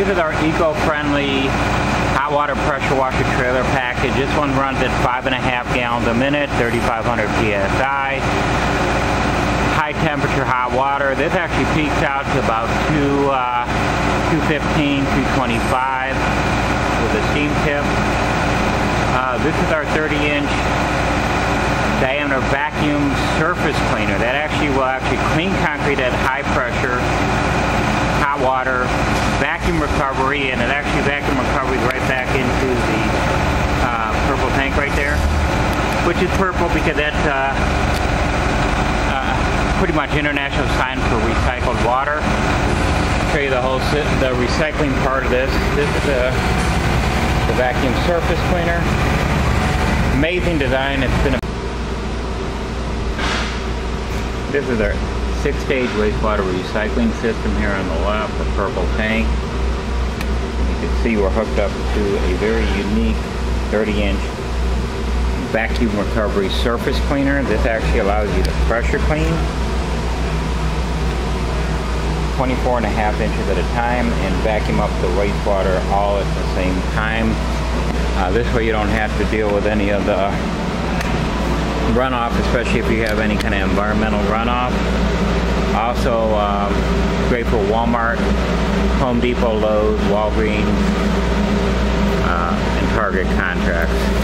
This is our eco-friendly hot water pressure washer trailer package. This one runs at five and a half gallons a minute, 3,500 psi. High temperature hot water. This actually peaks out to about two, uh, 215, 225 with a steam tip. Uh, this is our 30 inch diameter vacuum surface cleaner. That actually will actually clean concrete at high pressure, hot water, vacuum recovery, and it actually vacuum recovery right back into the uh, purple tank right there, which is purple because that's uh, uh, pretty much international sign for recycled water. Show you the whole the recycling part of this. This is the, the vacuum surface cleaner. Amazing design. It's been a this is our six-stage wastewater recycling system here on the left, the purple tank. You can see we're hooked up to a very unique 30-inch vacuum recovery surface cleaner. This actually allows you to pressure clean 24 and a half inches at a time and vacuum up the wastewater all at the same time. Uh, this way you don't have to deal with any of the runoff, especially if you have any kind of environmental runoff. Also, um, great for Walmart, Home Depot, Lowe's, Walgreens, uh, and Target contracts.